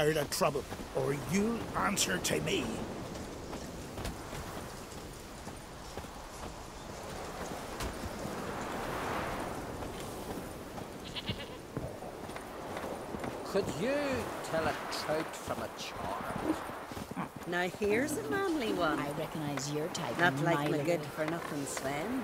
stay out of trouble, or you'll answer to me. Could you tell a trout from a char? Now here's a manly one. I recognize your type. Not like my my good for nothing Sven.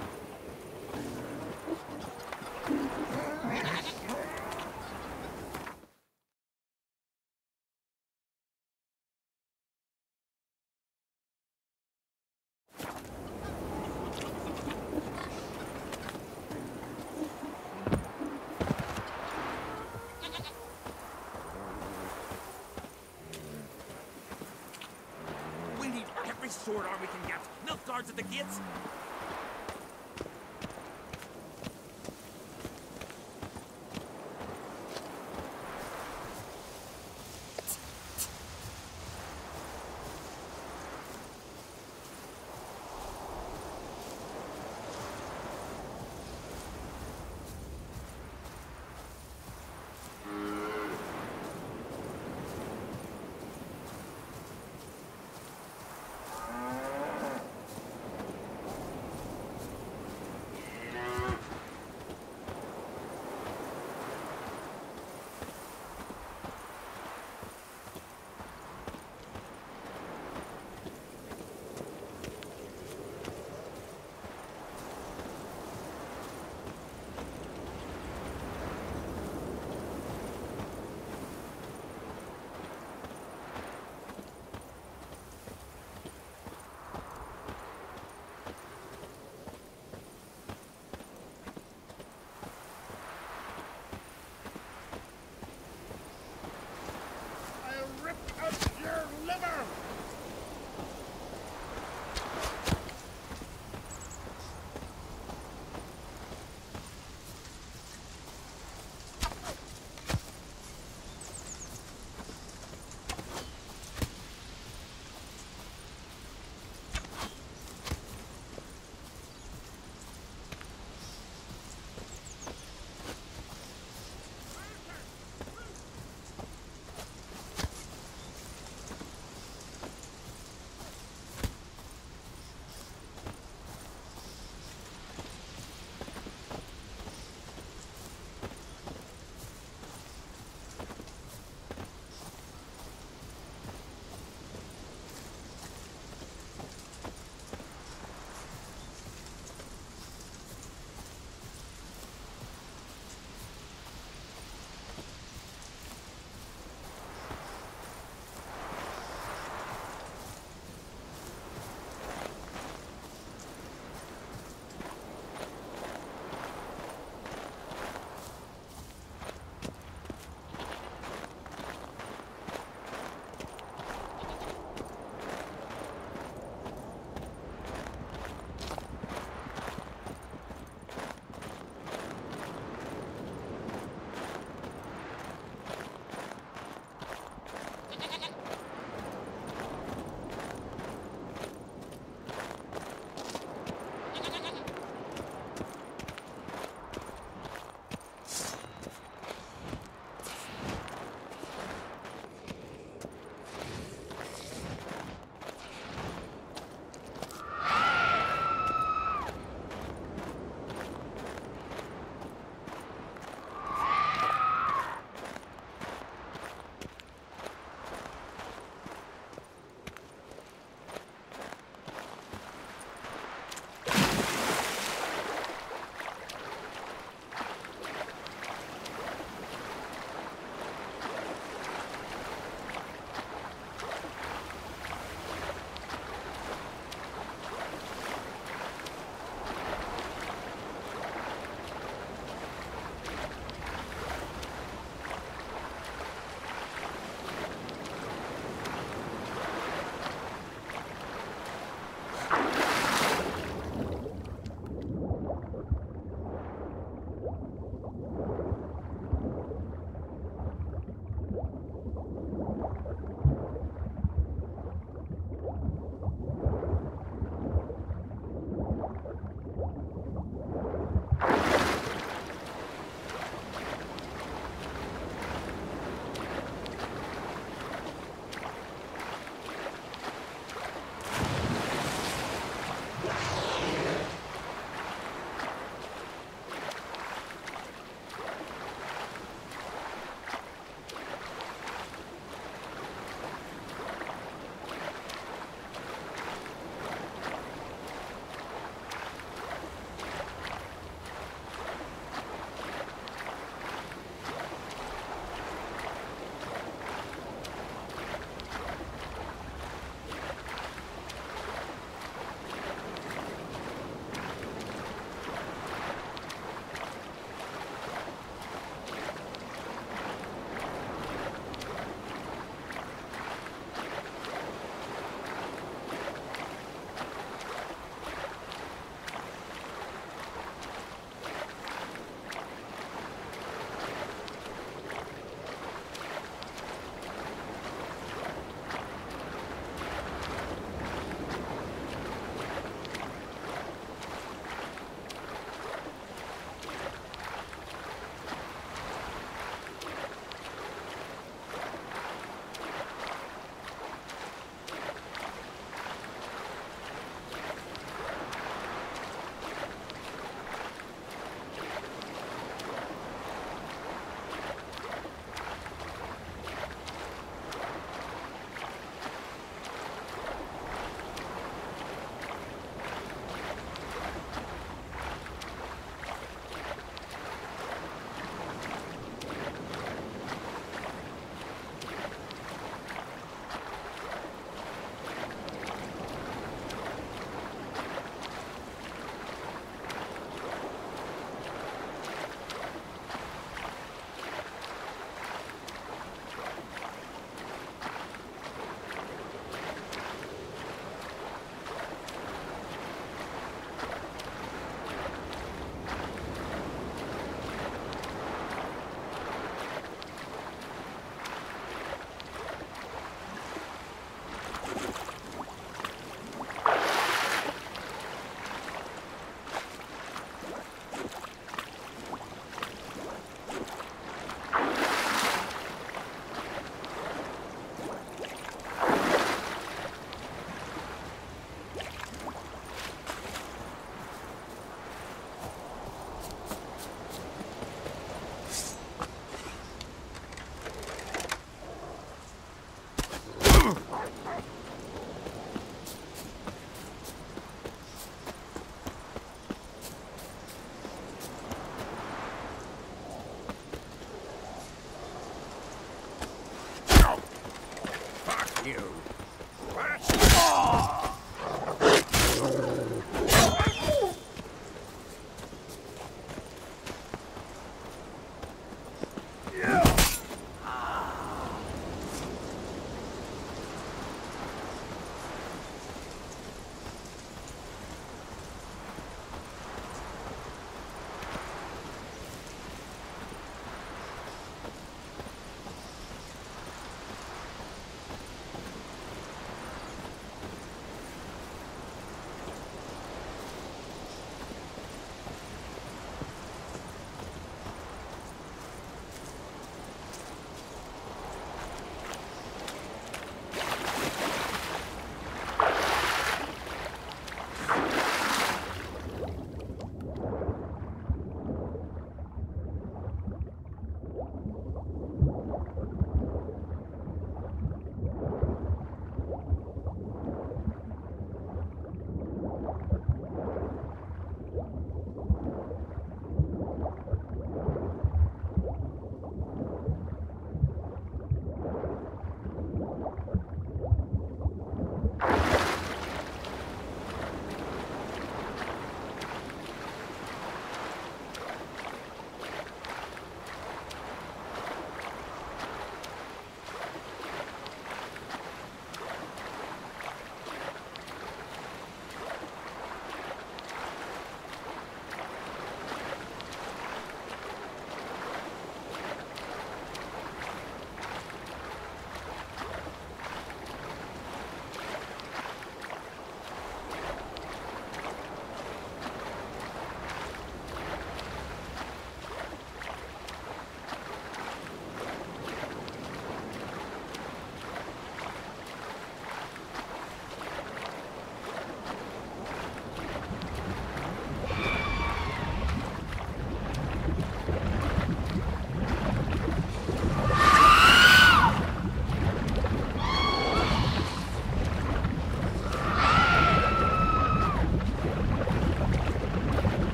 Out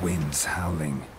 wind's howling.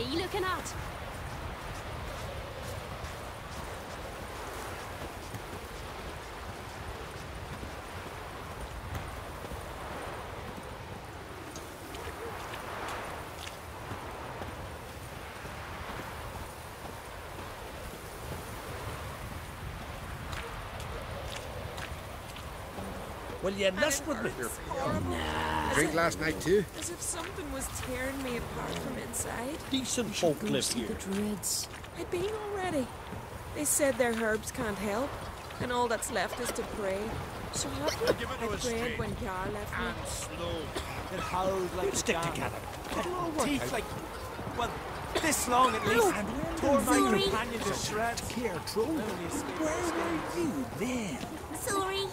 are you looking at? Oh, no. Drink last night too? As if something was tearing me apart from inside. Decent folk live here. the dreads. I've been already. They said their herbs can't help, and all that's left is to pray. So happy I prayed when Gar left me. slow. It howled like We'll a stick gun. together. It'll Teeth out. like, well, this long at least. And Tore my Sorry. companion to shreds. Care true. Where were you then? Sorry.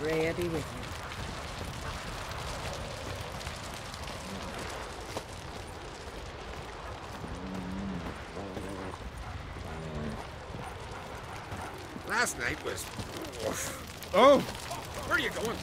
Freya be with you. Last night was. Oh! Where are you going?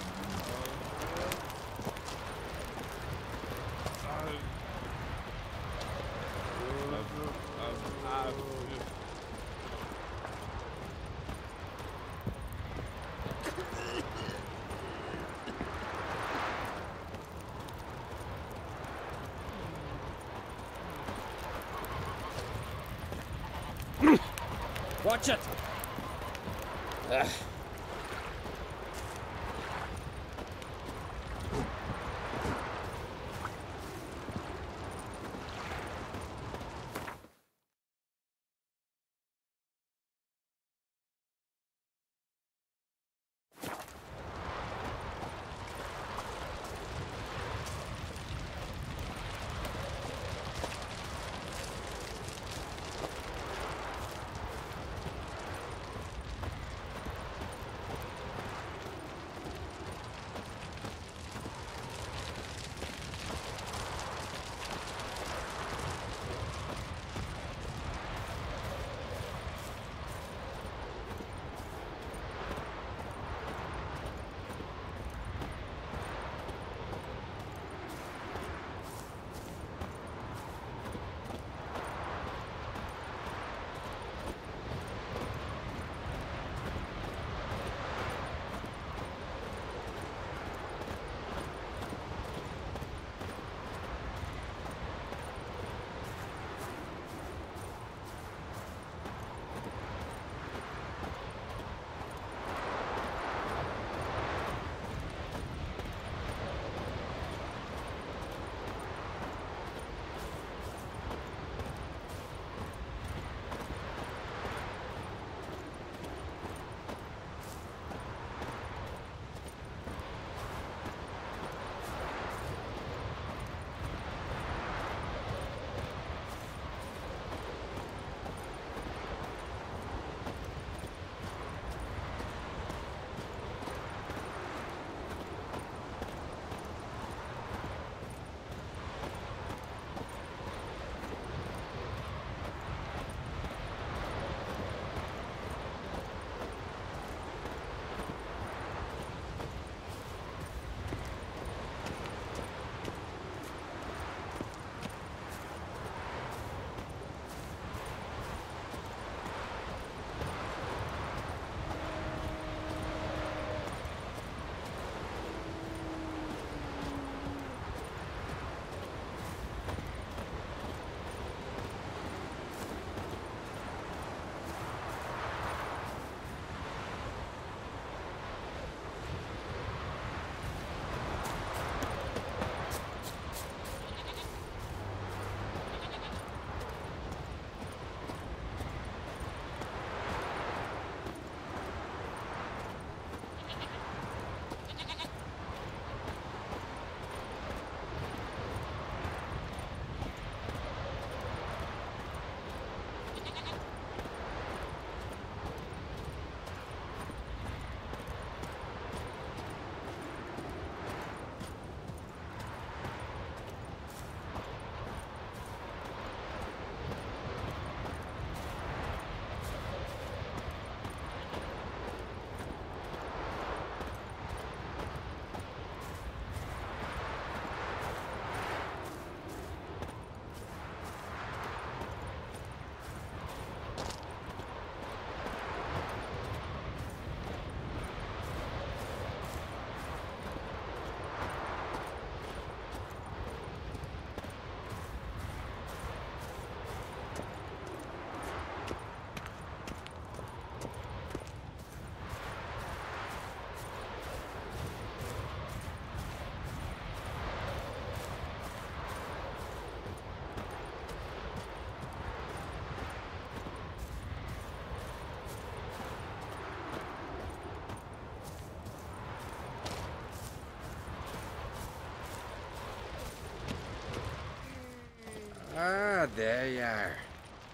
There you are.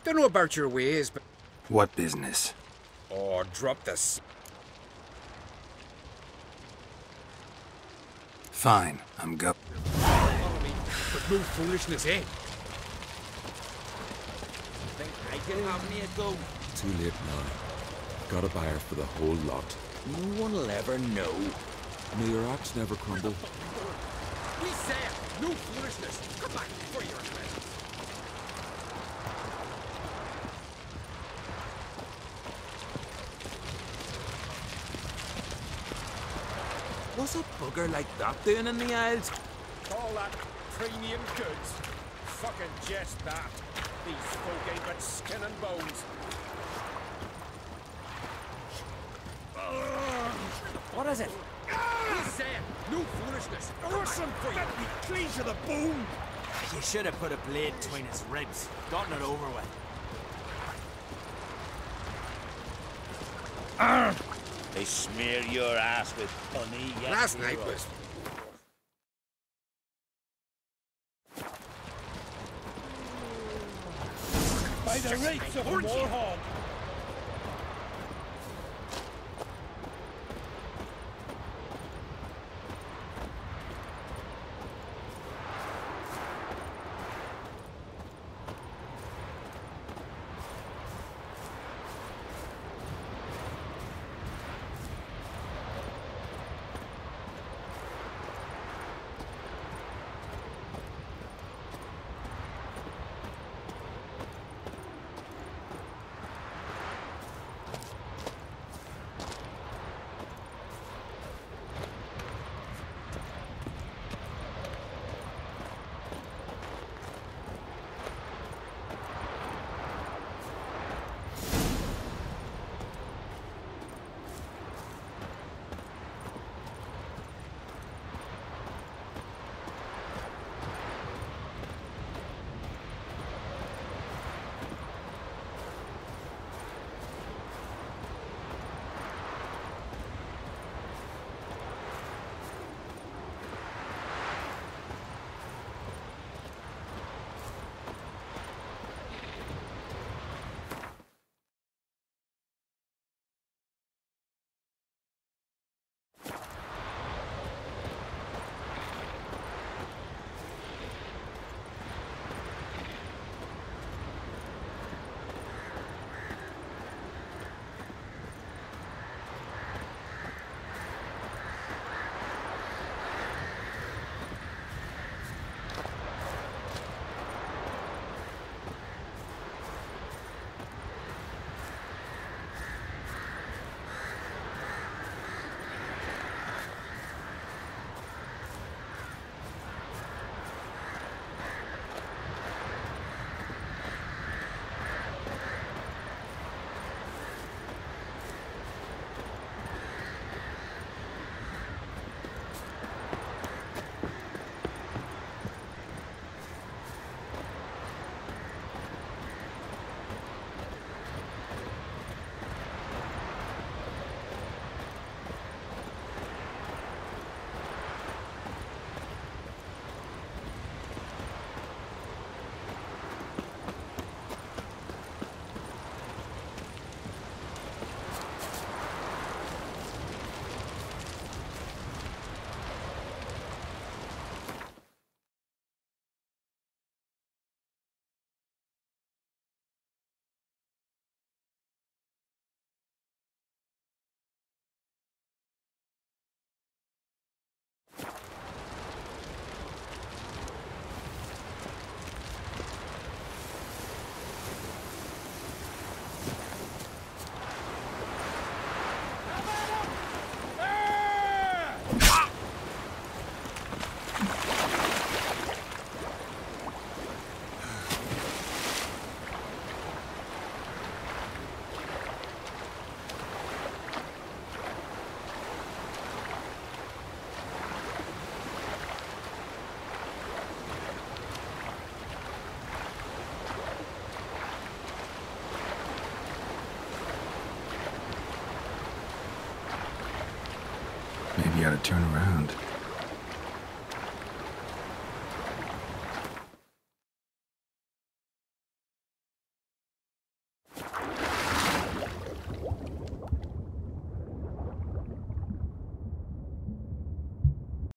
Don't know about your ways, but. What business? Oh, drop this. Fine, I'm go. Follow me, but no foolishness, eh? Think I can have me a go? Too late now. Got a buyer for the whole lot. No one will ever know. May your axe never crumble. We said no foolishness. Come back before you're presence. What's a bugger like that doing in the Isles? Call that premium goods. Fucking just that. These folk ain't but skin and bones. What is it? We said no foolishness. Orson, get me clean to the bone. You should have put a blade between his ribs. Gotten it over with. They smear your ass with honey. Last night was By the rates of a